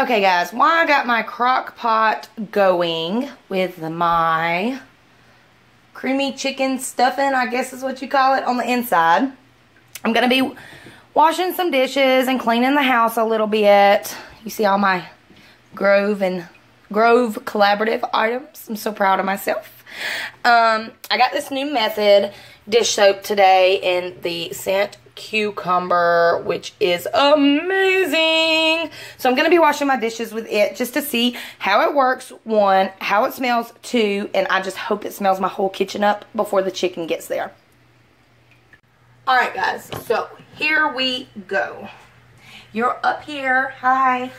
Okay guys, while I got my crock pot going with my creamy chicken stuffing, I guess is what you call it, on the inside, I'm going to be washing some dishes and cleaning the house a little bit. You see all my Grove and Grove collaborative items. I'm so proud of myself. Um, I got this new Method dish soap today in the scent cucumber, which is amazing. So I'm going to be washing my dishes with it just to see how it works, one, how it smells, two, and I just hope it smells my whole kitchen up before the chicken gets there. Alright guys, so here we go. You're up here. Hi.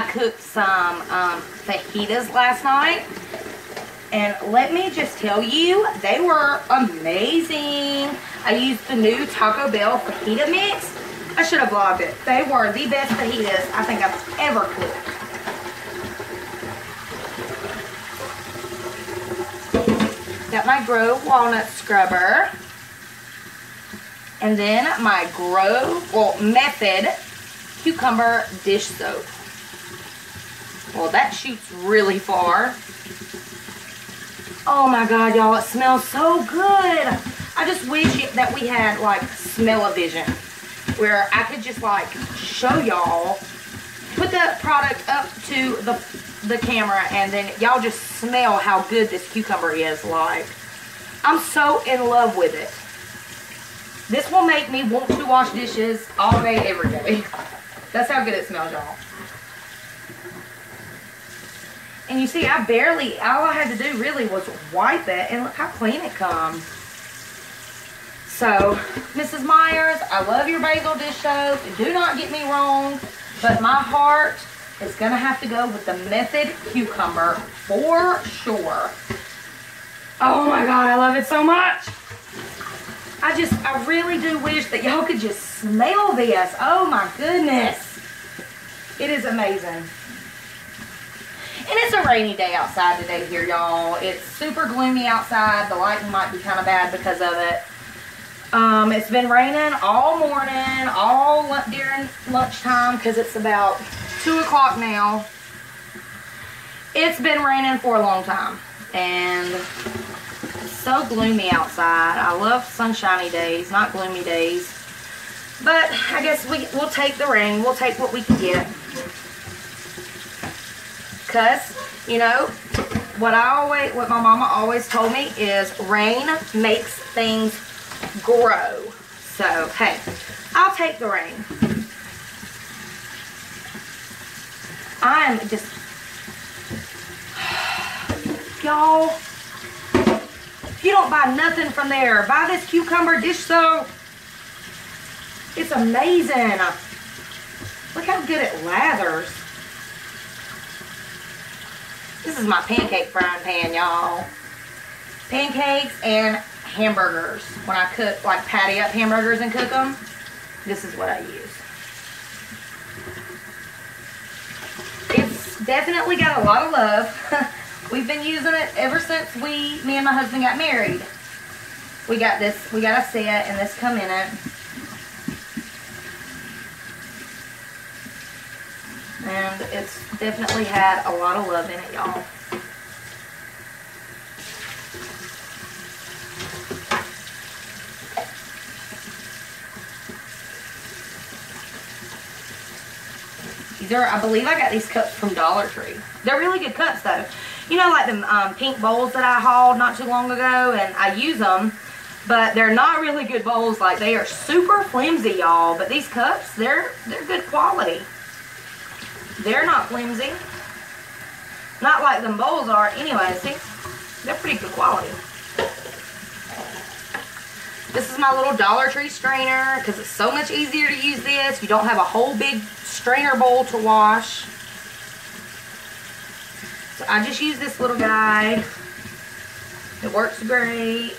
I cooked some um, fajitas last night. And let me just tell you, they were amazing. I used the new Taco Bell fajita mix. I should have vlogged it. They were the best fajitas I think I've ever cooked. Got my Grove Walnut Scrubber. And then my Grove, well, Method Cucumber Dish Soap. Well, that shoots really far. Oh my god, y'all, it smells so good. I just wish it, that we had, like, smell-o-vision. Where I could just, like, show y'all, put the product up to the, the camera, and then y'all just smell how good this cucumber is. Like, I'm so in love with it. This will make me want to wash dishes all day, every day. That's how good it smells, y'all. And you see, I barely, all I had to do really was wipe it. And look how clean it comes. So, Mrs. Meyer's, I love your basil dish soap. Do not get me wrong. But my heart is going to have to go with the Method Cucumber for sure. Oh my God, I love it so much. I just, I really do wish that y'all could just smell this. Oh my goodness. It is amazing. Rainy day outside today here, y'all. It's super gloomy outside. The lighting might be kind of bad because of it. Um, it's been raining all morning, all during lunchtime because it's about 2 o'clock now. It's been raining for a long time. And so gloomy outside. I love sunshiny days, not gloomy days. But I guess we, we'll take the rain. We'll take what we can get. Because, you know, what I always, what my mama always told me is rain makes things grow. So, hey, I'll take the rain. I'm just, y'all, if you don't buy nothing from there, buy this cucumber dish soap. It's amazing. Look how good it lathers. This is my pancake frying pan, y'all. Pancakes and hamburgers. When I cook, like patty up hamburgers and cook them, this is what I use. It's definitely got a lot of love. We've been using it ever since we, me and my husband got married. We got this, we got a set and this come in it. And it's definitely had a lot of love in it, y'all. These are, I believe I got these cups from Dollar Tree. They're really good cups though. You know like the um, pink bowls that I hauled not too long ago and I use them. But they're not really good bowls. Like they are super flimsy y'all. But these cups, they're, they're good quality. They're not flimsy. Not like them bowls are anyway, see? They're pretty good quality. This is my little Dollar Tree strainer because it's so much easier to use this. You don't have a whole big strainer bowl to wash. So I just use this little guy. It works great.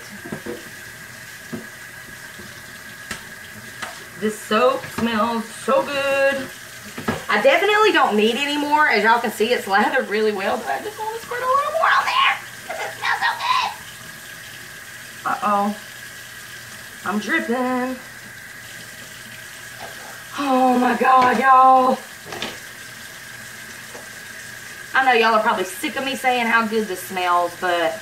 This soap smells so good. I definitely don't need any more. As y'all can see, it's lathered really well, but I just want to squirt a little more on there because it smells so good. Uh-oh. I'm dripping. Oh my God, y'all. I know y'all are probably sick of me saying how good this smells, but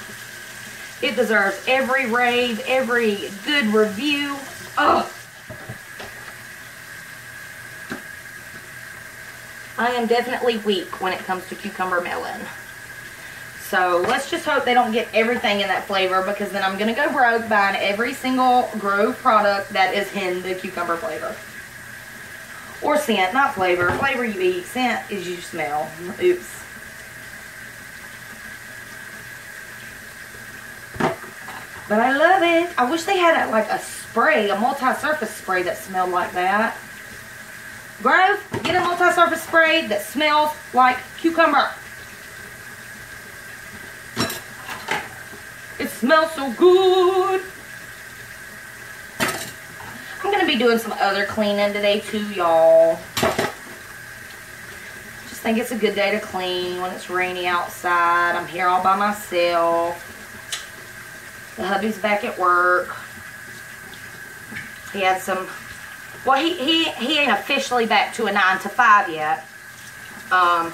it deserves every rave, every good review. Oh. I am definitely weak when it comes to cucumber melon. So let's just hope they don't get everything in that flavor because then I'm going to go broke buying every single Grove product that is in the cucumber flavor. Or scent, not flavor. Flavor you eat, scent is you smell. Oops. But I love it. I wish they had a, like a spray, a multi-surface spray that smelled like that. Grove, get a multi-surface spray that smells like cucumber. It smells so good. I'm going to be doing some other cleaning today too, y'all. Just think it's a good day to clean when it's rainy outside. I'm here all by myself. The hubby's back at work. He had some, well, he, he, he ain't officially back to a 9 to 5 yet. Um,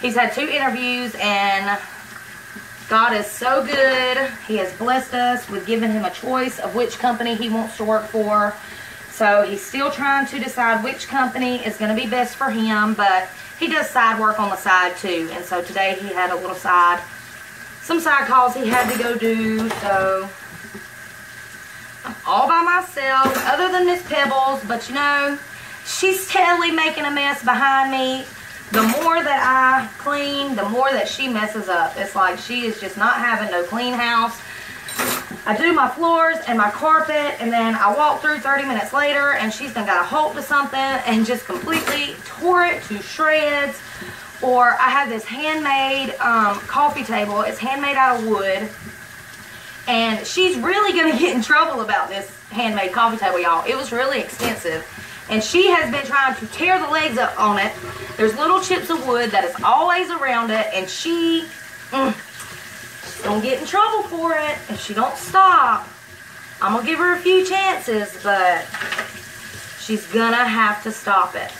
he's had two interviews and God is so good. He has blessed us with giving him a choice of which company he wants to work for. So he's still trying to decide which company is going to be best for him, but he does side work on the side too. And so today he had a little side, some side calls he had to go do. So All by myself, other than Miss Pebbles, but you know, she's steadily making a mess behind me. The more that I clean, the more that she messes up. It's like she is just not having no clean house. I do my floors and my carpet and then I walk through 30 minutes later and she's done got a hold to something and just completely tore it to shreds. Or I have this handmade um, coffee table. It's handmade out of wood. And she's really going to get in trouble about this handmade coffee table, y'all. It was really expensive. And she has been trying to tear the legs up on it. There's little chips of wood that is always around it. And she... Mm, don't get in trouble for it if she don't stop. I'm going to give her a few chances, but she's going to have to stop it.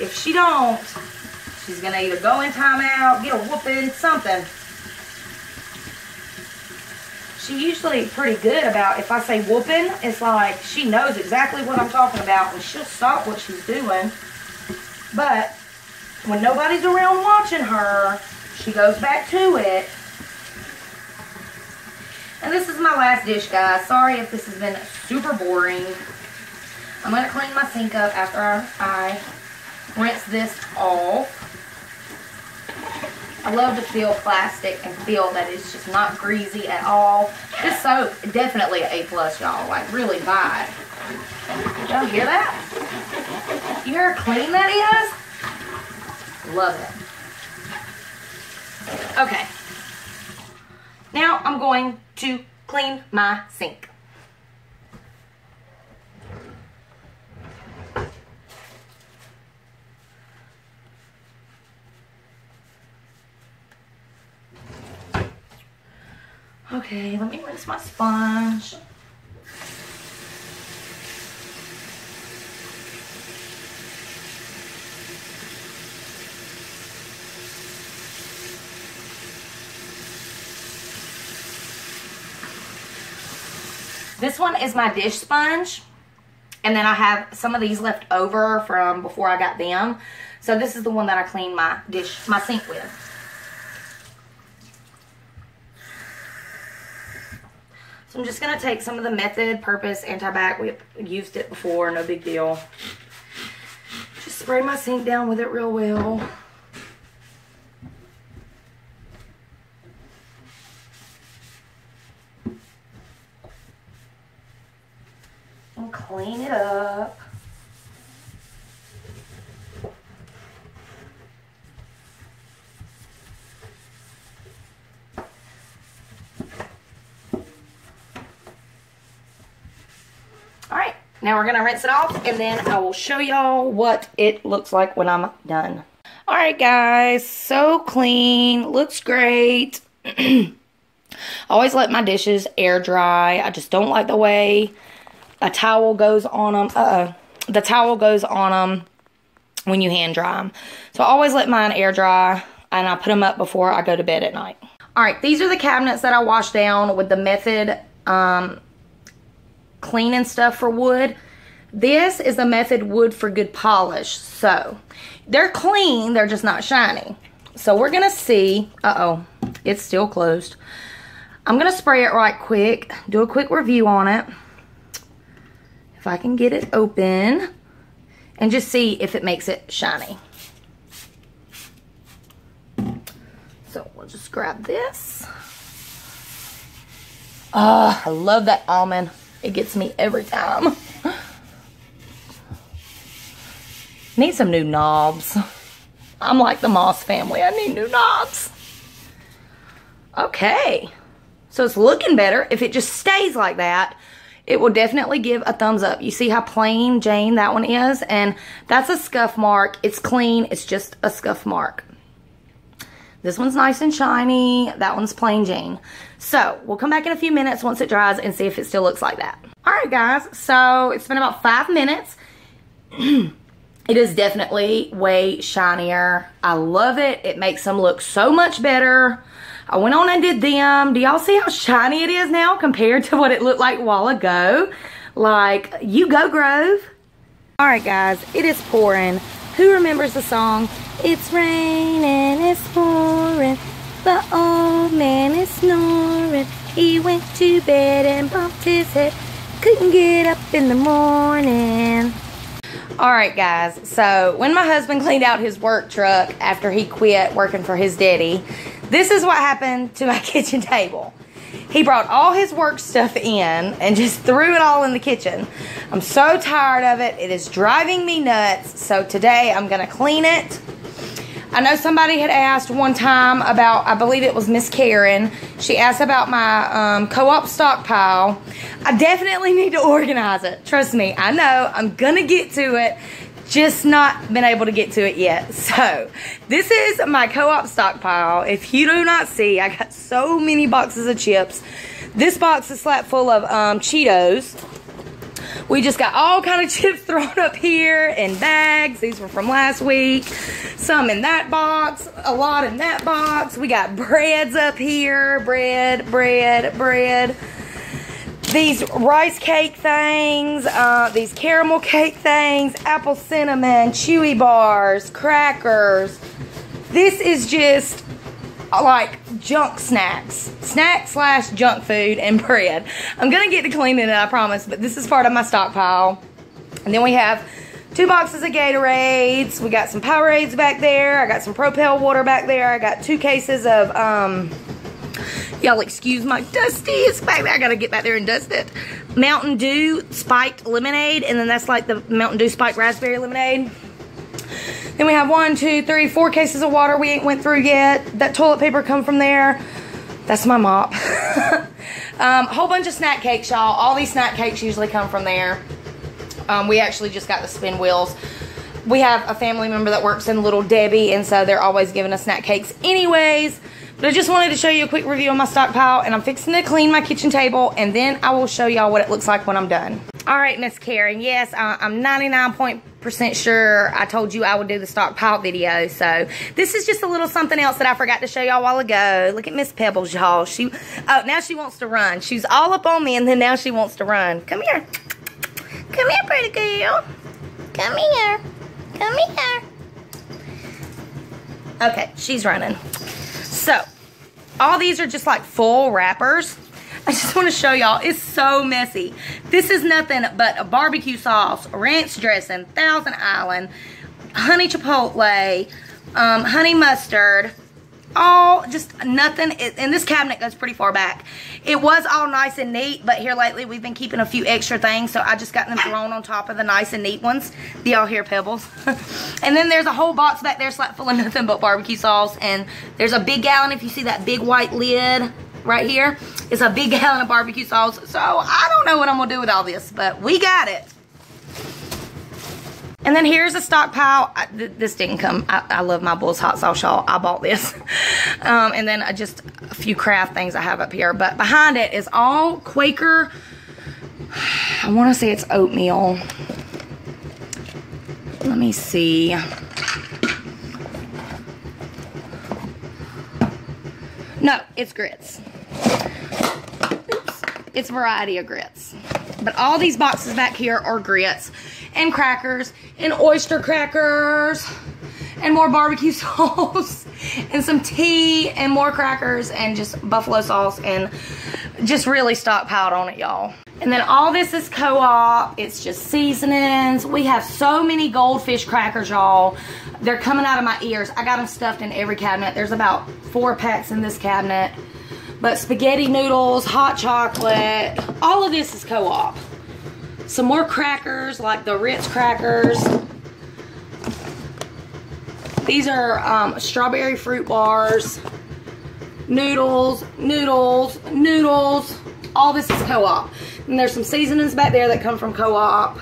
If she don't, she's going to either go in timeout, get a whooping, something. She usually pretty good about, if I say whooping, it's like she knows exactly what I'm talking about and she'll stop what she's doing. But when nobody's around watching her, she goes back to it. And this is my last dish, guys. Sorry if this has been super boring. I'm going to clean my sink up after I rinse this off. I love to feel plastic and feel that it's just not greasy at all. This soap, definitely an A plus, y'all. Like, really buy. Y'all hear that? You hear how clean that is? Love it. Okay. Now I'm going to clean my sink. Okay, let me rinse my sponge. This one is my dish sponge. And then I have some of these left over from before I got them. So this is the one that I clean my dish, my sink with. So I'm just going to take some of the Method Purpose Anti-Bac. We've used it before, no big deal. Just spray my sink down with it real well. and clean it up. All right, Now we're gonna rinse it off and then I will show y'all what it looks like when I'm done. All right, guys, so clean, looks great. I always let my dishes air dry. I just don't like the way a towel goes on them. Uh, the towel goes on them when you hand dry them. So I always let mine air dry and I put them up before I go to bed at night. All right, these are the cabinets that I washed down with the Method um, cleaning stuff for wood. This is the Method Wood for Good Polish. So, they're clean, they're just not shiny. So we're gonna see, uh-oh, it's still closed. I'm gonna spray it right quick, do a quick review on it. If I can get it open and just see if it makes it shiny. So we'll just grab this. Oh, I love that almond. It gets me every time. Need some new knobs. I'm like the Moss family. I need new knobs. Okay. So it's looking better. If it just stays like that, it will definitely give a thumbs up. You see how plain Jane that one is? And that's a scuff mark. It's clean. It's just a scuff mark. This one's nice and shiny. That one's plain Jane. So we'll come back in a few minutes once it dries and see if it still looks like that. All right, guys. So it's been about five minutes. it is definitely way shinier. I love it. It makes them look so much better. I went on and did them. Do y'all see how shiny it is now compared to what it looked like a while ago? Like, you go, Grove. All right, guys. It is pouring. Who remembers the song? It's raining, it's pouring. The old man is snoring. He went to bed and bumped his head. Couldn't get up in the morning. All right, guys. So when my husband cleaned out his work truck after he quit working for his daddy, this is what happened to my kitchen table. He brought all his work stuff in and just threw it all in the kitchen. I'm so tired of it. It is driving me nuts. So today I'm going to clean it I know somebody had asked one time about, I believe it was Miss Karen. She asked about my um, co-op stockpile. I definitely need to organize it. Trust me, I know. I'm going to get to it. Just not been able to get to it yet. So, this is my co-op stockpile. If you do not see, I got so many boxes of chips. This box is flat full of um, Cheetos. We just got all kind of chips thrown up here in bags. These were from last week. Some in that box, a lot in that box. We got breads up here. Bread, bread, bread. These rice cake things, uh, these caramel cake things, apple cinnamon, chewy bars, crackers. This is just like junk snacks. Snack slash junk food and bread. I'm going to get to cleaning it, I promise, but this is part of my stockpile. And then we have two boxes of Gatorades. We got some Powerades back there. I got some Propel water back there. I got two cases of, um, y'all excuse my dusty. It's back. I got to get back there and dust it. Mountain Dew spiked lemonade. And then that's like the Mountain Dew spiked raspberry lemonade. Then we have one, two, three, four cases of water we ain't went through yet. That toilet paper come from there. That's my mop. um, whole bunch of snack cakes, y'all. All these snack cakes usually come from there. Um, we actually just got the spin wheels. We have a family member that works in Little Debbie, and so they're always giving us snack cakes anyways. But I just wanted to show you a quick review on my stockpile, and I'm fixing to clean my kitchen table, and then I will show y'all what it looks like when I'm done. All right, Miss Karen, yes, uh, I'm 99% sure I told you I would do the stockpile video. So this is just a little something else that I forgot to show y'all a while ago. Look at Miss Pebbles, y'all. She, oh, now she wants to run. She's all up on me, and then now she wants to run. Come here. Come here, pretty girl. Come here. Come here. Okay, she's running. So, all these are just like full wrappers. I just want to show y'all. It's so messy. This is nothing but a barbecue sauce, ranch dressing, Thousand Island, honey chipotle, um, honey mustard, all just nothing. And this cabinet goes pretty far back. It was all nice and neat, but here lately we've been keeping a few extra things, so I just got them thrown on top of the nice and neat ones. The all here pebbles. and then there's a whole box back there slap full of nothing but barbecue sauce. And there's a big gallon, if you see that big white lid right here. It's a big gallon of barbecue sauce. So I don't know what I'm to do with all this, but we got it. And then here's a stockpile. I, th this didn't come. I, I, love my Bulls hot sauce, y'all. I bought this. Um, and then I just a few craft things I have up here. But behind it is all Quaker. I want to say it's oatmeal. Let me see. No, it's grits. Oops. It's a variety of grits. But all these boxes back here are grits and crackers and oyster crackers and more barbecue sauce and some tea and more crackers and just buffalo sauce and just really stockpiled on it, y'all. And then all this is co-op. It's just seasonings. We have so many goldfish crackers, y'all. They're coming out of my ears. I got them stuffed in every cabinet. There's about four packs in this cabinet. But spaghetti noodles, hot chocolate, all of this is co-op. Some more crackers, like the Ritz crackers. These are um, strawberry fruit bars, noodles, noodles, noodles. All this is co-op. And there's some seasonings back there that come from co-op.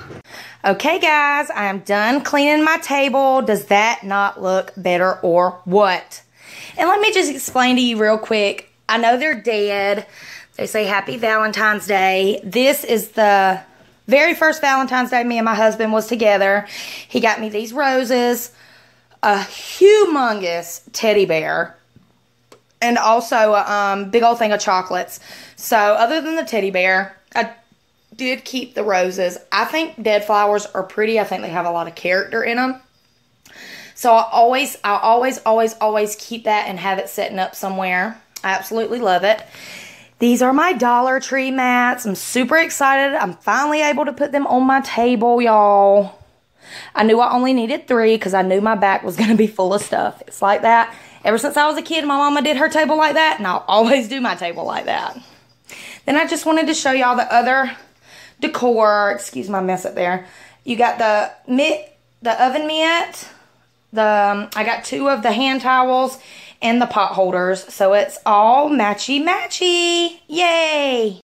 Okay, guys, I am done cleaning my table. Does that not look better or what? And let me just explain to you real quick. I know they're dead. They say Happy Valentine's Day. This is the very first Valentine's Day me and my husband was together. He got me these roses, a humongous teddy bear, and also a um, big old thing of chocolates. So other than the teddy bear, I did keep the roses. I think dead flowers are pretty. I think they have a lot of character in them. So I always, I always, always, always keep that and have it setting up somewhere. I absolutely love it. These are my Dollar Tree mats. I'm super excited. I'm finally able to put them on my table, y'all. I knew I only needed three because I knew my back was going to be full of stuff. It's like that. Ever since I was a kid, my mama did her table like that, and I'll always do my table like that. Then I just wanted to show y'all the other decor. Excuse my mess up there. You got the mitt, the oven mitt. The um, I got two of the hand towels and the pot holders. So it's all matchy matchy. Yay!